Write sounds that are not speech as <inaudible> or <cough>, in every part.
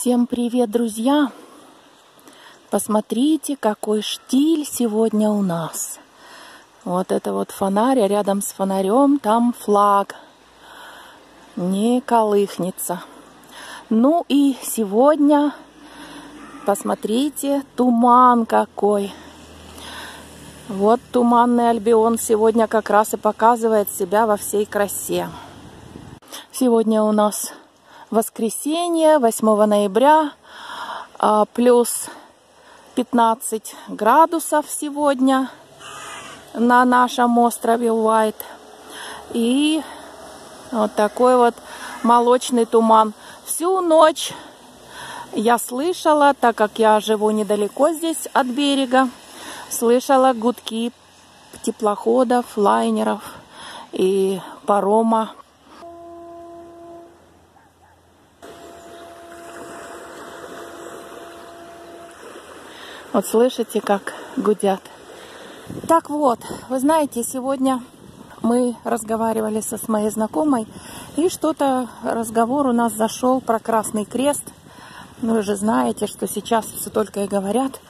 Всем привет, друзья! Посмотрите, какой штиль сегодня у нас. Вот это вот фонарь, а рядом с фонарем там флаг. Не колыхнется. Ну и сегодня, посмотрите, туман какой. Вот туманный Альбион сегодня как раз и показывает себя во всей красе. Сегодня у нас воскресенье, 8 ноября, а, плюс 15 градусов сегодня на нашем острове Уайт. И вот такой вот молочный туман. Всю ночь я слышала, так как я живу недалеко здесь от берега, слышала гудки теплоходов, лайнеров и парома Вот слышите, как гудят. Так вот, вы знаете, сегодня мы разговаривали со с моей знакомой, и что-то разговор у нас зашел про Красный Крест. Ну, вы же знаете, что сейчас все только и говорят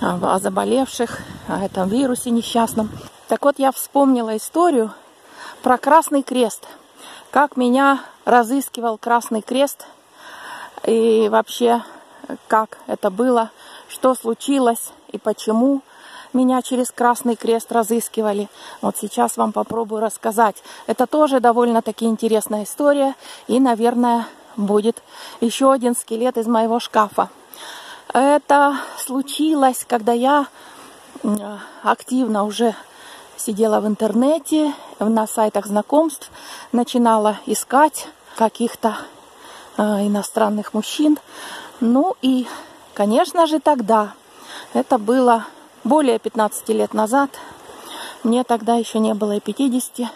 о заболевших, о этом вирусе несчастном. Так вот, я вспомнила историю про Красный Крест. Как меня разыскивал Красный Крест и вообще как это было что случилось и почему меня через Красный Крест разыскивали. Вот сейчас вам попробую рассказать. Это тоже довольно-таки интересная история. И, наверное, будет еще один скелет из моего шкафа. Это случилось, когда я активно уже сидела в интернете, на сайтах знакомств, начинала искать каких-то э, иностранных мужчин. Ну и Конечно же, тогда, это было более 15 лет назад, мне тогда еще не было и 50.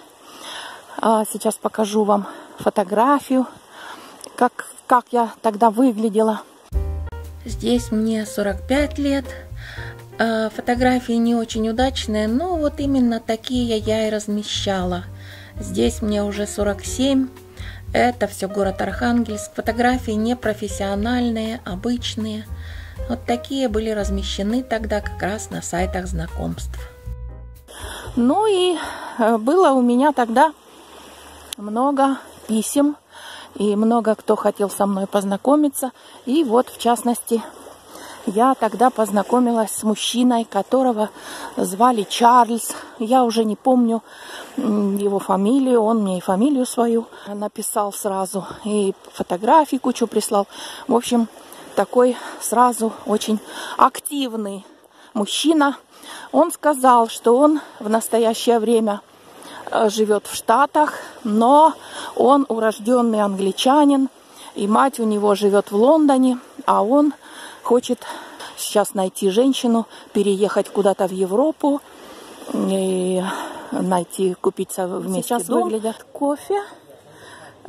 А сейчас покажу вам фотографию, как, как я тогда выглядела. Здесь мне 45 лет. А, фотографии не очень удачные, но вот именно такие я и размещала. Здесь мне уже 47. Это все город Архангельск. Фотографии не профессиональные, обычные. Вот такие были размещены тогда как раз на сайтах знакомств. Ну и э, было у меня тогда много писем, и много кто хотел со мной познакомиться. И вот, в частности, я тогда познакомилась с мужчиной, которого звали Чарльз. Я уже не помню его фамилию, он мне и фамилию свою написал сразу, и фотографии кучу прислал. В общем, такой сразу очень активный мужчина. Он сказал, что он в настоящее время э, живет в Штатах, но он урожденный англичанин, и мать у него живет в Лондоне, а он хочет сейчас найти женщину, переехать куда-то в Европу и найти, купить вместе Сейчас дом. выглядят кофе,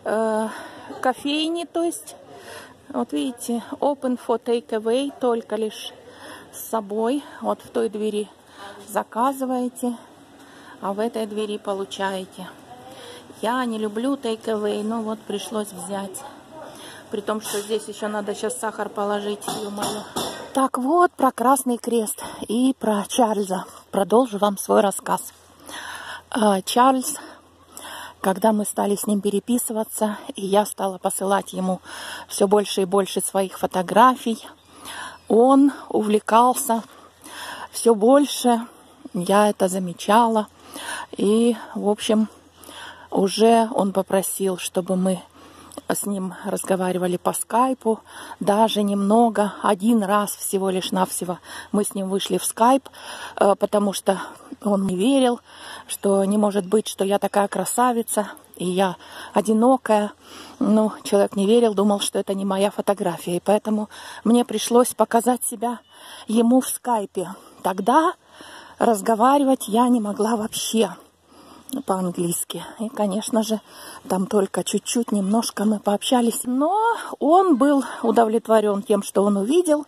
э, кофейни, то есть. Вот видите, open for takeaway, только лишь с собой. Вот в той двери заказываете, а в этой двери получаете. Я не люблю takeaway, но вот пришлось взять. При том, что здесь еще надо сейчас сахар положить. Так вот, про Красный Крест и про Чарльза. Продолжу вам свой рассказ. А, Чарльз, когда мы стали с ним переписываться, и я стала посылать ему все больше и больше своих фотографий, он увлекался все больше, я это замечала. И, в общем, уже он попросил, чтобы мы с ним разговаривали по скайпу, даже немного, один раз всего лишь навсего мы с ним вышли в скайп, э, потому что он не верил, что не может быть, что я такая красавица, и я одинокая. Ну, человек не верил, думал, что это не моя фотография, и поэтому мне пришлось показать себя ему в скайпе. Тогда разговаривать я не могла вообще по-английски. И, конечно же, там только чуть-чуть, немножко мы пообщались. Но он был удовлетворен тем, что он увидел,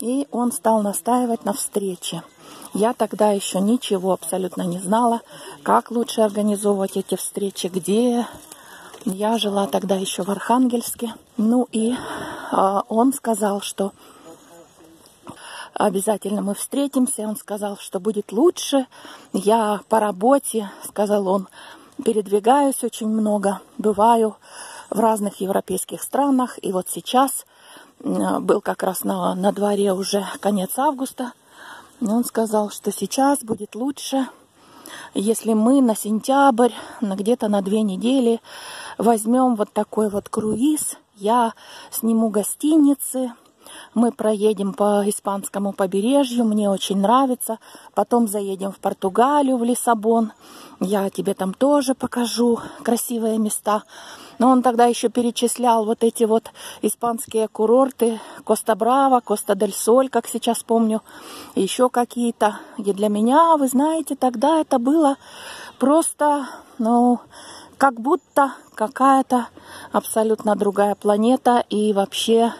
и он стал настаивать на встрече. Я тогда еще ничего абсолютно не знала, как лучше организовывать эти встречи, где. Я жила тогда еще в Архангельске. Ну и а, он сказал, что обязательно мы встретимся. Он сказал, что будет лучше. Я по работе, сказал он, передвигаюсь очень много, бываю в разных европейских странах. И вот сейчас был как раз на, на дворе уже конец августа. Он сказал, что сейчас будет лучше, если мы на сентябрь, на где-то на две недели возьмем вот такой вот круиз. Я сниму гостиницы, мы проедем по испанскому побережью, мне очень нравится. Потом заедем в Португалию, в Лиссабон. Я тебе там тоже покажу красивые места. Но он тогда еще перечислял вот эти вот испанские курорты. Коста-Браво, Коста-дель-Соль, как сейчас помню. Еще какие-то. И для меня, вы знаете, тогда это было просто, ну, как будто какая-то абсолютно другая планета. И вообще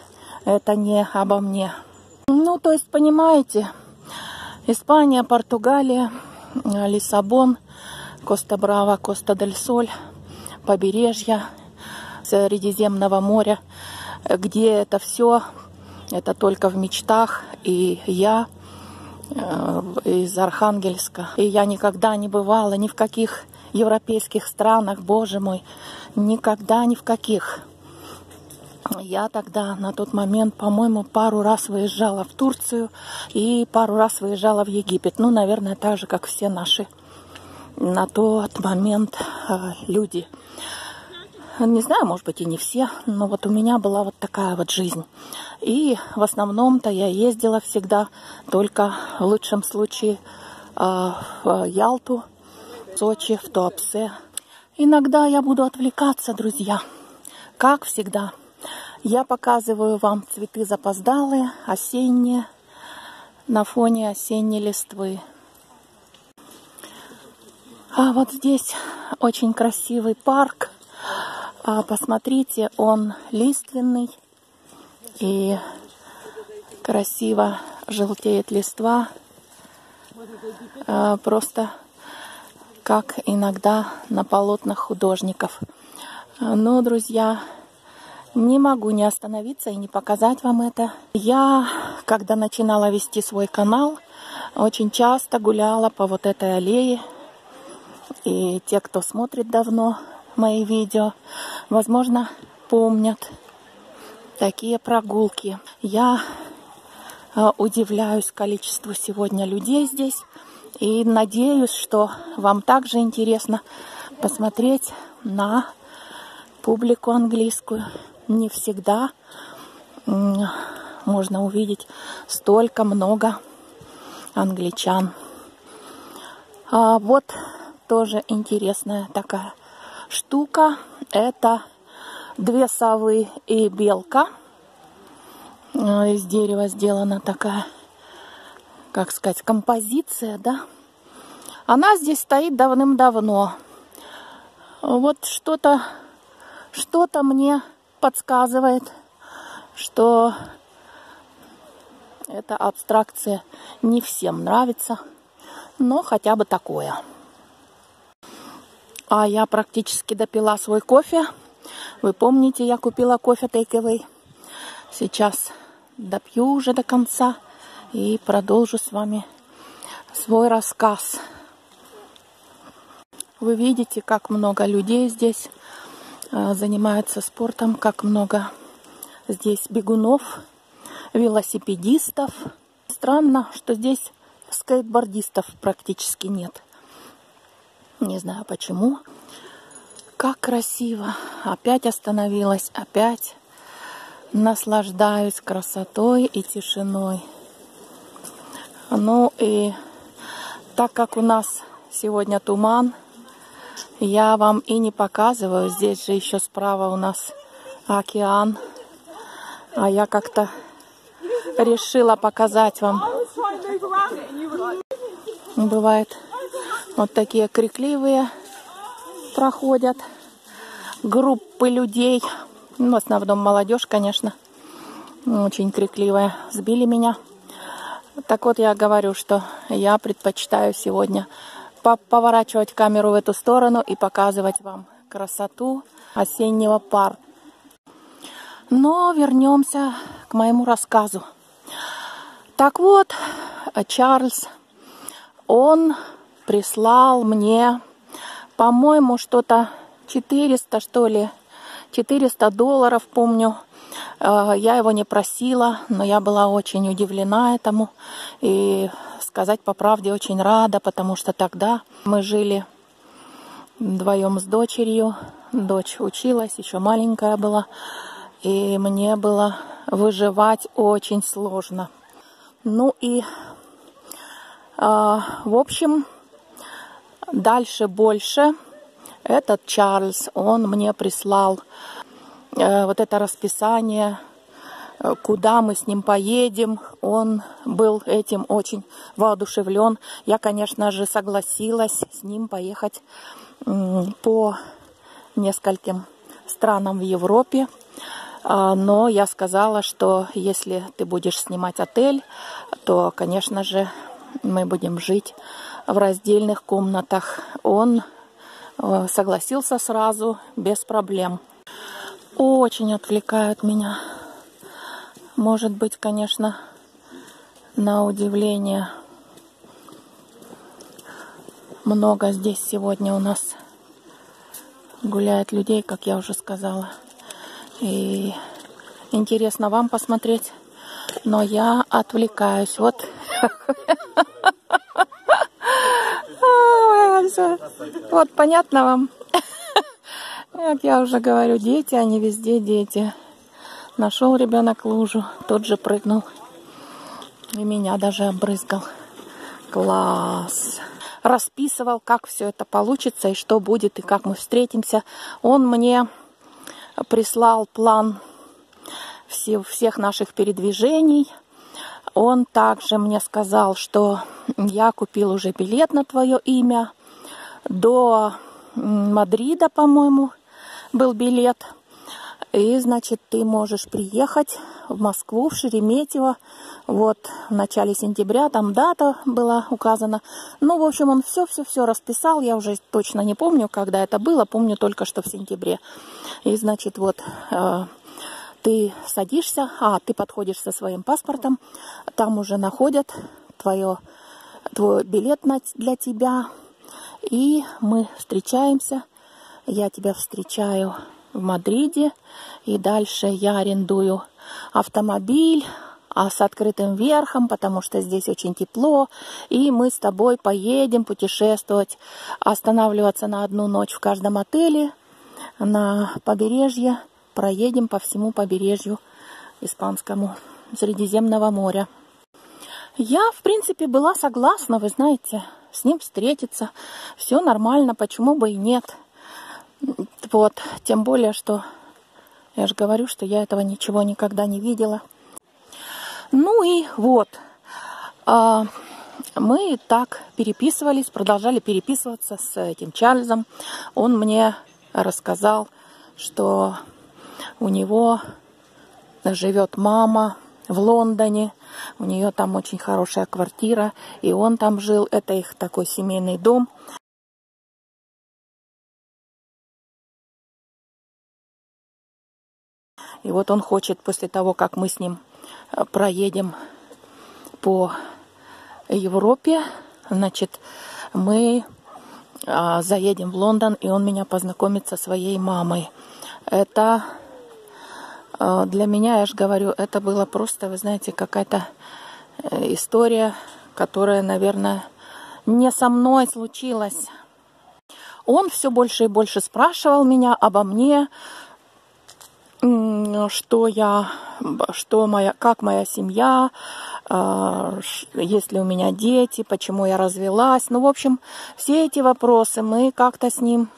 это не обо мне. Ну, то есть, понимаете, Испания, Португалия, Лиссабон, Коста-Браво, Коста-дель-Соль, побережье Средиземного моря, где это все, это только в мечтах. И я э, из Архангельска. И я никогда не бывала ни в каких европейских странах, боже мой, никогда ни в каких. Я тогда на тот момент, по-моему, пару раз выезжала в Турцию и пару раз выезжала в Египет. Ну, наверное, так же, как все наши на тот момент э, люди. Не знаю, может быть, и не все, но вот у меня была вот такая вот жизнь. И в основном-то я ездила всегда только в лучшем случае э, в Ялту, в Сочи, в Туапсе. Иногда я буду отвлекаться, друзья, как всегда. Я показываю вам цветы запоздалые, осенние, на фоне осенней листвы. А вот здесь очень красивый парк. А посмотрите, он лиственный и красиво желтеет листва. А, просто как иногда на полотнах художников. Но, ну, друзья, не могу не остановиться и не показать вам это. Я, когда начинала вести свой канал, очень часто гуляла по вот этой аллее. И те, кто смотрит давно мои видео, возможно, помнят такие прогулки. Я э, удивляюсь количеству сегодня людей здесь. И надеюсь, что вам также интересно посмотреть на публику английскую не всегда можно увидеть столько много англичан. А вот тоже интересная такая штука. Это две совы и белка. А, из дерева сделана такая, как сказать, композиция, да. Она здесь стоит давным-давно. Вот что-то, что-то мне подсказывает, что эта абстракция не всем нравится, но хотя бы такое. А я практически допила свой кофе. Вы помните, я купила кофе Takeaway. Сейчас допью уже до конца и продолжу с вами свой рассказ. Вы видите, как много людей здесь. Э, занимаются спортом, как много здесь бегунов, велосипедистов. Странно, что здесь скейтбордистов практически нет. Не знаю почему. Как красиво. Опять остановилась, опять наслаждаюсь красотой и тишиной. Ну и так как у нас сегодня туман, я вам и не показываю. Здесь же еще справа у нас океан. А я как-то решила показать вам. Бывает вот такие крикливые проходят группы людей. Ну, в основном молодежь, конечно. Очень крикливая. Сбили меня. Так вот я говорю, что я предпочитаю сегодня поворачивать камеру в эту сторону и показывать вам красоту осеннего парка. Но вернемся к моему рассказу. Так вот, Чарльз, он прислал мне, по-моему, что-то 400, что ли, 400 долларов, помню. Э, я его не просила, но я была очень удивлена этому. И сказать по правде очень рада, потому что тогда мы жили вдвоем с дочерью. Дочь училась, еще маленькая была. И мне было выживать очень сложно. Ну и, э, в общем, дальше больше этот Чарльз, он мне прислал вот это расписание, э, куда мы с ним поедем. Он был этим очень воодушевлен. Я, конечно же, согласилась с ним поехать э, по нескольким странам в Европе. А, но я сказала, что если ты будешь снимать отель, то, конечно же, мы будем жить в раздельных комнатах. Он Э, согласился сразу, без проблем. Очень отвлекают меня. Может быть, конечно, на удивление. Много здесь сегодня у нас гуляет людей, как я уже сказала. И интересно вам посмотреть, но я отвлекаюсь. Вот. <laughs> Вот, понятно вам? Как я уже говорю, дети, они везде дети. Нашел ребенок лужу, тот же прыгнул. И меня даже обрызгал. Класс. Расписывал, как все это получится и что будет, и как мы встретимся. Он мне прислал план всех наших передвижений. Он также мне сказал, что я купил уже билет на твое имя до Мадрида, по-моему, был билет. И, значит, ты можешь приехать в Москву, в Шереметьево, вот, в начале сентября, там дата была указана. Ну, в общем, он все-все-все расписал, я уже точно не помню, когда это было, помню только, что в сентябре. И, значит, вот, э, ты садишься, а, ты подходишь со своим паспортом, там уже находят твое, твой билет для тебя, и мы встречаемся. Я тебя встречаю в Мадриде. И дальше я арендую автомобиль а с открытым верхом, потому что здесь очень тепло. И мы с тобой поедем путешествовать, останавливаться на одну ночь в каждом отеле на побережье. Проедем по всему побережью испанскому Средиземного моря. Я, в принципе, была согласна, вы знаете, с ним встретиться. Все нормально, почему бы и нет. Вот, тем более, что я же говорю, что я этого ничего никогда не видела. Ну и вот, а, мы так переписывались, продолжали переписываться с этим Чарльзом. Он мне рассказал, что у него живет мама в Лондоне, у нее там очень хорошая квартира, и он там жил. Это их такой семейный дом. И вот он хочет после того, как мы с ним э, проедем по Европе, значит, мы а, заедем в Лондон, и он меня познакомит со своей мамой. Это а, для меня, я же говорю, это было просто, вы знаете, какая-то э, история, которая, наверное, не со мной случилась. Он все больше и больше спрашивал меня обо мне, что я, что моя, как моя семья, а, есть ли у меня дети, почему я развелась. Ну, в общем, все эти вопросы мы как-то с ним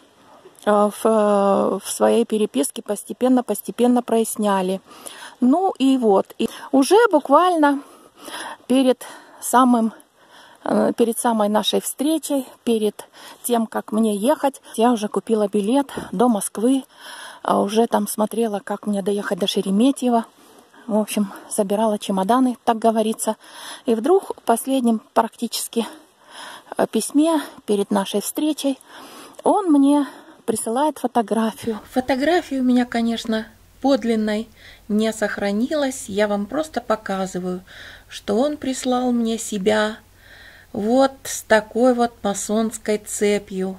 Э, в, в своей переписке постепенно-постепенно проясняли. Ну и вот, и уже буквально перед самым э, перед самой нашей встречей, перед тем, как мне ехать, я уже купила билет до Москвы, а уже там смотрела, как мне доехать до Шереметьево. В общем, собирала чемоданы, так говорится. И вдруг в последнем практически письме перед нашей встречей он мне присылает фотографию. Фотографии у меня, конечно, подлинной не сохранилось, я вам просто показываю, что он прислал мне себя вот с такой вот масонской цепью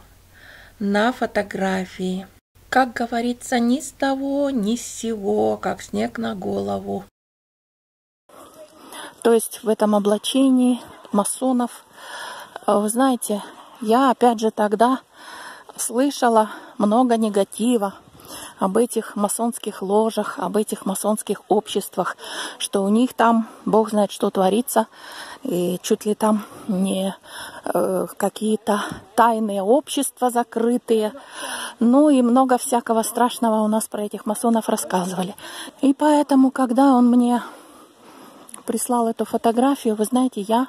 на фотографии. Как говорится, ни с того, ни с сего, как снег на голову. То есть в этом облачении масонов, э, вы знаете, я опять же тогда слышала много негатива об этих масонских ложах, об этих масонских обществах, что у них там, бог знает, что творится, и чуть ли там не э, какие-то тайные общества закрытые. Ну и много всякого страшного у нас про этих масонов рассказывали. И поэтому, когда он мне прислал эту фотографию, вы знаете, я,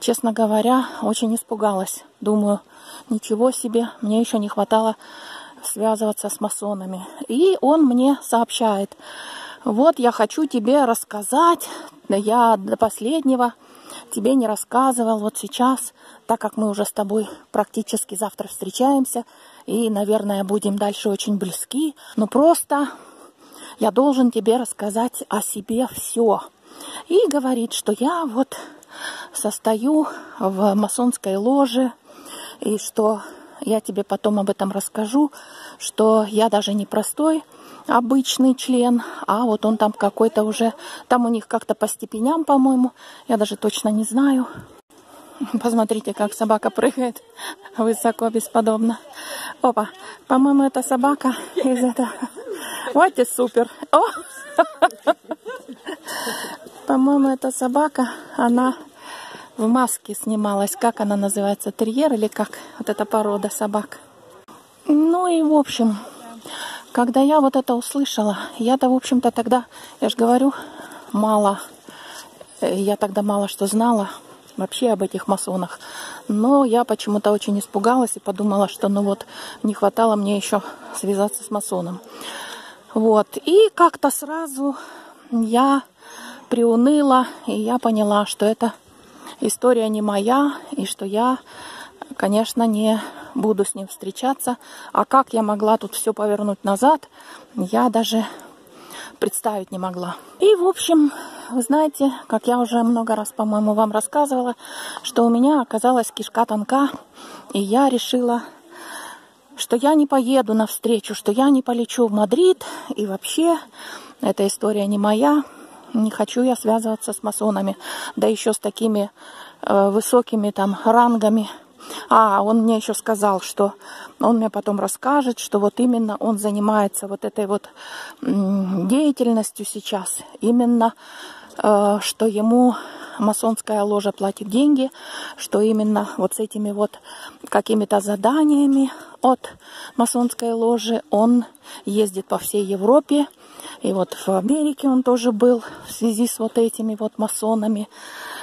честно говоря, очень испугалась. Думаю, ничего себе, мне еще не хватало связываться с масонами. И он мне сообщает, вот я хочу тебе рассказать, я до последнего тебе не рассказывал, вот сейчас, так как мы уже с тобой практически завтра встречаемся, и, наверное, будем дальше очень близки, но просто я должен тебе рассказать о себе все. И говорит, что я вот состою в масонской ложе, и что я тебе потом об этом расскажу, что я даже не простой обычный член, а вот он там какой-то уже, там у них как-то по степеням, по-моему, я даже точно не знаю. Посмотрите, как собака прыгает высоко, бесподобно. Опа, по-моему, это собака из этого. Вот и супер. О! <laughs> По-моему, эта собака, она в маске снималась. Как она называется? Терьер или как? Вот эта порода собак. Ну и в общем, когда я вот это услышала, я-то, в общем-то, тогда, я же говорю, мало, э, я тогда мало что знала вообще об этих масонах. Но я почему-то очень испугалась и подумала, что ну вот не хватало мне еще связаться с масоном. Вот. И как-то сразу я приуныла, и я поняла, что это история не моя, и что я, конечно, не буду с ним встречаться. А как я могла тут все повернуть назад, я даже представить не могла. И, в общем, вы знаете, как я уже много раз, по-моему, вам рассказывала, что у меня оказалась кишка тонка, и я решила, что я не поеду навстречу, что я не полечу в Мадрид, и вообще эта история не моя, не хочу я связываться с масонами, да еще с такими э, высокими там рангами. А, он мне еще сказал, что он мне потом расскажет, что вот именно он занимается вот этой вот деятельностью сейчас. Именно, э, что ему масонская ложа платит деньги, что именно вот с этими вот какими-то заданиями от масонской ложи он ездит по всей Европе. И вот в Америке он тоже был в связи с вот этими вот масонами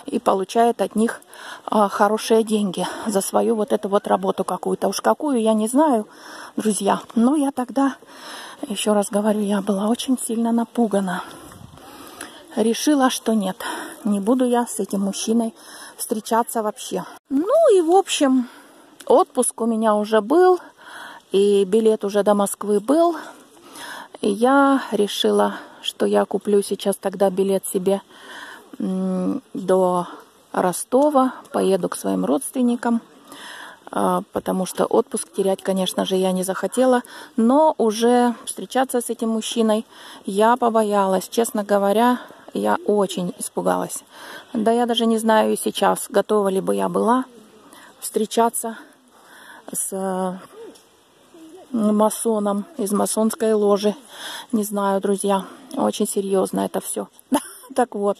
и получает от них а, хорошие деньги за свою вот эту вот работу какую-то. Уж какую, я не знаю, друзья. Но я тогда, еще раз говорю, я была очень сильно напугана. Решила, что нет, не буду я с этим мужчиной встречаться вообще. Ну и в общем, отпуск у меня уже был, и билет уже до Москвы был. И я решила, что я куплю сейчас тогда билет себе до Ростова, поеду к своим родственникам, а, потому что отпуск терять, конечно же, я не захотела, но уже встречаться с этим мужчиной я побоялась. Честно говоря, я очень испугалась. Да я даже не знаю сейчас, готова ли бы я была встречаться с масоном из масонской ложи. Не знаю, друзья, очень серьезно это все. <laughs> Так вот.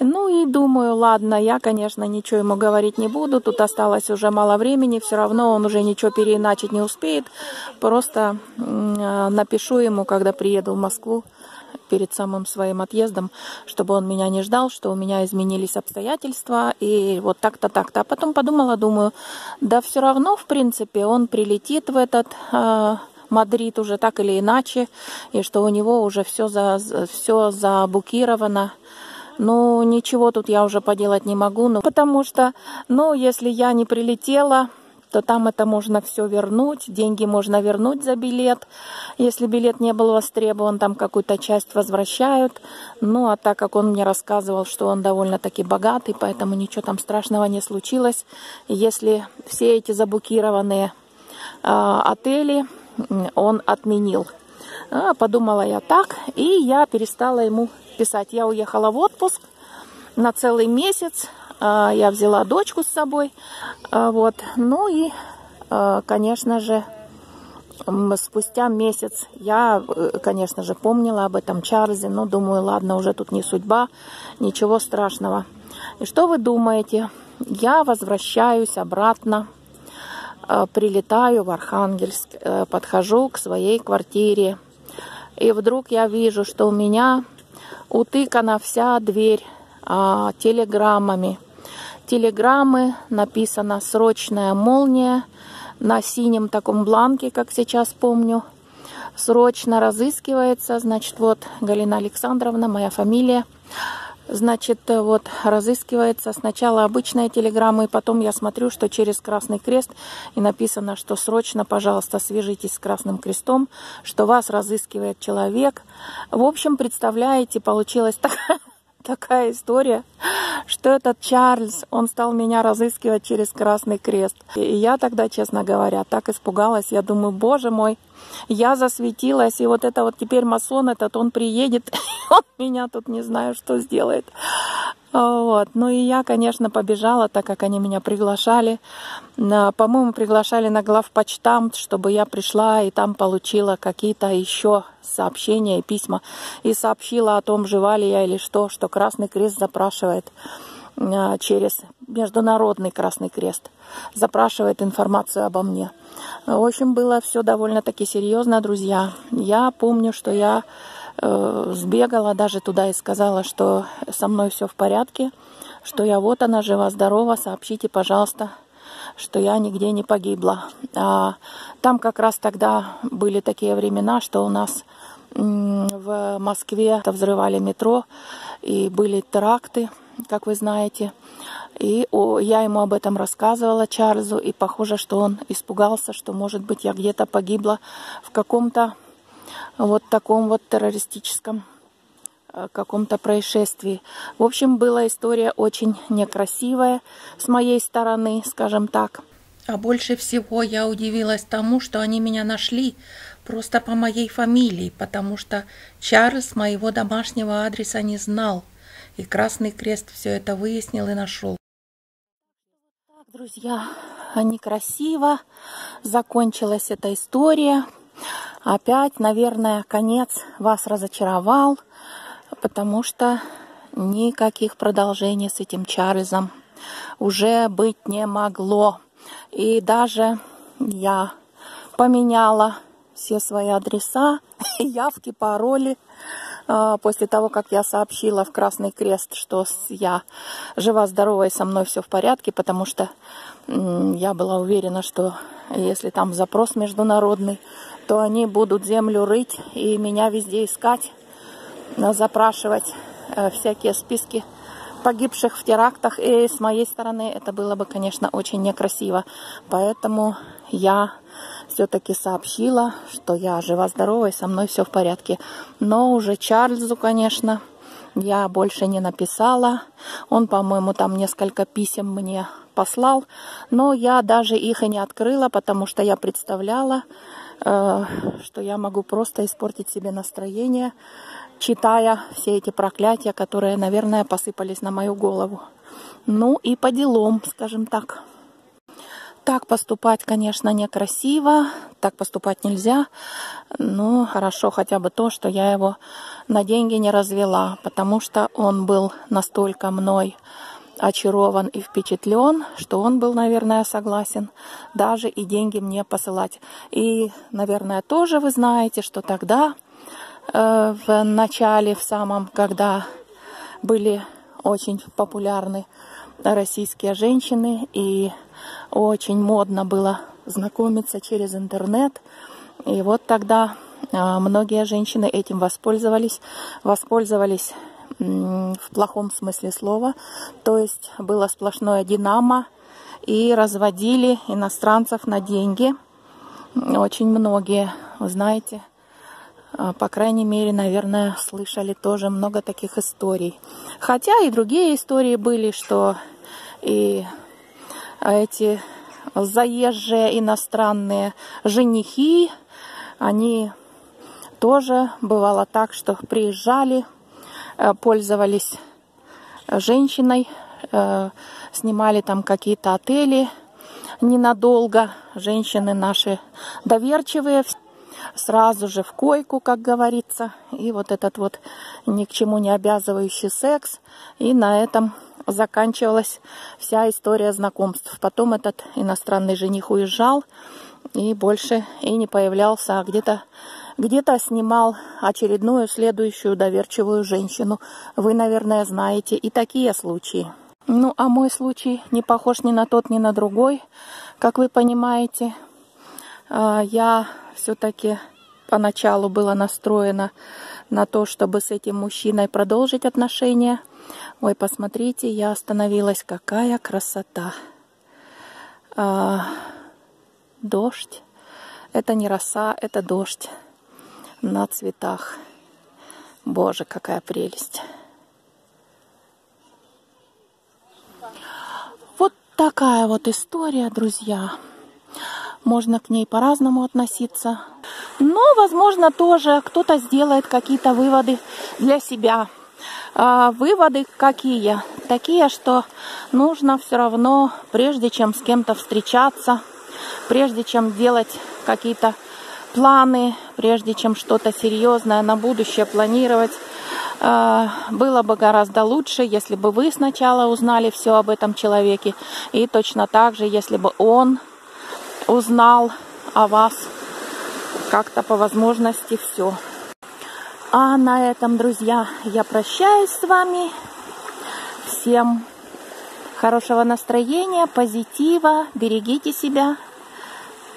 Ну и думаю, ладно, я, конечно, ничего ему говорить не буду. Тут осталось уже мало времени. Все равно он уже ничего переиначить не успеет. Просто э, напишу ему, когда приеду в Москву перед самым своим отъездом, чтобы он меня не ждал, что у меня изменились обстоятельства, и вот так-то, так-то. А потом подумала, думаю, да все равно, в принципе, он прилетит в этот э, Мадрид уже так или иначе, и что у него уже все, за, все забукировано. Ну, ничего тут я уже поделать не могу, ну, потому что, ну, если я не прилетела, то там это можно все вернуть, деньги можно вернуть за билет. Если билет не был востребован, там какую-то часть возвращают. Ну, а так как он мне рассказывал, что он довольно-таки богатый, поэтому ничего там страшного не случилось. Если все эти заблокированные э, отели он отменил. А, подумала я так, и я перестала ему писать. Я уехала в отпуск на целый месяц, а, я взяла дочку с собой. А, вот. Ну и, а, конечно же, спустя месяц я, э, конечно же, помнила об этом Чарльзе, но думаю, ладно, уже тут не судьба, ничего страшного. И что вы думаете? Я возвращаюсь обратно, прилетаю в Архангельск, э, подхожу к своей квартире, и вдруг я вижу, что у меня утыкана вся дверь телеграммами – телеграммы, написано «Срочная молния» на синем таком бланке, как сейчас помню. Срочно разыскивается, значит, вот Галина Александровна, моя фамилия. Значит, вот разыскивается сначала обычная телеграмма, и потом я смотрю, что через Красный Крест, и написано, что срочно, пожалуйста, свяжитесь с Красным Крестом, что вас разыскивает человек. В общем, представляете, получилось <laughs> так, такая история, что этот Чарльз, он стал меня разыскивать через Красный Крест. И я тогда, честно говоря, так испугалась. Я думаю, боже мой, я засветилась, и вот это вот теперь масон этот, он приедет, <laughs> он меня тут не знаю, что сделает. Вот. Ну и я, конечно, побежала, так как они меня приглашали. По-моему, приглашали на главпочтамт, чтобы я пришла и там получила какие-то еще сообщения и письма. И сообщила о том, жива ли я или что, что Красный Крест запрашивает а, через Международный Красный Крест, запрашивает информацию обо мне. В общем, было все довольно-таки серьезно, друзья. Я помню, что я сбегала даже туда и сказала, что со мной все в порядке, что я вот она жива-здорова, сообщите, пожалуйста, что я нигде не погибла. А там как раз тогда были такие времена, что у нас в Москве взрывали метро, и были теракты, как вы знаете. И я ему об этом рассказывала, Чарльзу, и похоже, что он испугался, что, может быть, я где-то погибла в каком-то вот таком вот террористическом э, каком-то происшествии. В общем, была история очень некрасивая с моей стороны, скажем так. А больше всего я удивилась тому, что они меня нашли просто по моей фамилии, потому что Чарльз моего домашнего адреса не знал. И Красный Крест все это выяснил и нашел. Так, друзья, некрасиво закончилась эта история. Опять, наверное, конец вас разочаровал, потому что никаких продолжений с этим Чарльзом уже быть не могло. И даже я поменяла все свои адреса, явки, пароли, а, после того, как я сообщила в Красный Крест, что я жива-здорова и со мной все в порядке, потому что я была уверена, что если там запрос международный, то они будут землю рыть и меня везде искать, запрашивать э, всякие списки погибших в терактах. И с моей стороны это было бы, конечно, очень некрасиво. Поэтому я все-таки сообщила, что я жива-здорова и со мной все в порядке. Но уже Чарльзу, конечно, я больше не написала. Он, по-моему, там несколько писем мне послал, но я даже их и не открыла, потому что я представляла, э, что я могу просто испортить себе настроение, читая все эти проклятия, которые, наверное, посыпались на мою голову. Ну и по делам, скажем так. Так поступать, конечно, некрасиво, так поступать нельзя. Но хорошо хотя бы то, что я его на деньги не развела, потому что он был настолько мной очарован и впечатлен, что он был, наверное, согласен даже и деньги мне посылать. И, наверное, тоже вы знаете, что тогда, э, в начале, в самом, когда были очень популярны российские женщины, и очень модно было знакомиться через интернет. И вот тогда а, многие женщины этим воспользовались, воспользовались в плохом смысле слова. То есть было сплошное динамо, и разводили иностранцев на деньги. Очень многие, вы знаете, а, по крайней мере, наверное, слышали тоже много таких историй. Хотя и другие истории были, что и эти заезжие иностранные женихи, они тоже бывало так, что приезжали, э, пользовались женщиной, э, снимали там какие-то отели ненадолго. Женщины наши доверчивые, сразу же в койку, как говорится. И вот этот вот ни к чему не обязывающий секс. И на этом заканчивалась вся история знакомств. Потом этот иностранный жених уезжал и больше и не появлялся, а где-то где-то снимал очередную следующую доверчивую женщину. Вы, наверное, знаете и такие случаи. Ну, а мой случай не похож ни на тот, ни на другой. Как вы понимаете, я все-таки поначалу была настроена на то, чтобы с этим мужчиной продолжить отношения. Ой, посмотрите, я остановилась. Какая красота. А, дождь. Это не роса, это дождь на цветах. Боже, какая прелесть. Вот такая вот история, друзья. Можно к ней по-разному относиться. Но, возможно, тоже кто-то сделает какие-то выводы для себя. А, выводы какие? Такие, что нужно все равно, прежде чем с кем-то встречаться, прежде чем делать какие-то планы, прежде чем что-то серьезное на будущее планировать. А, было бы гораздо лучше, если бы вы сначала узнали все об этом человеке, и точно так же, если бы он узнал о вас как-то по возможности все. А на этом, друзья, я прощаюсь с вами. Всем хорошего настроения, позитива, берегите себя.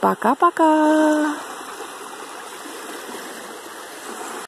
Пока-пока.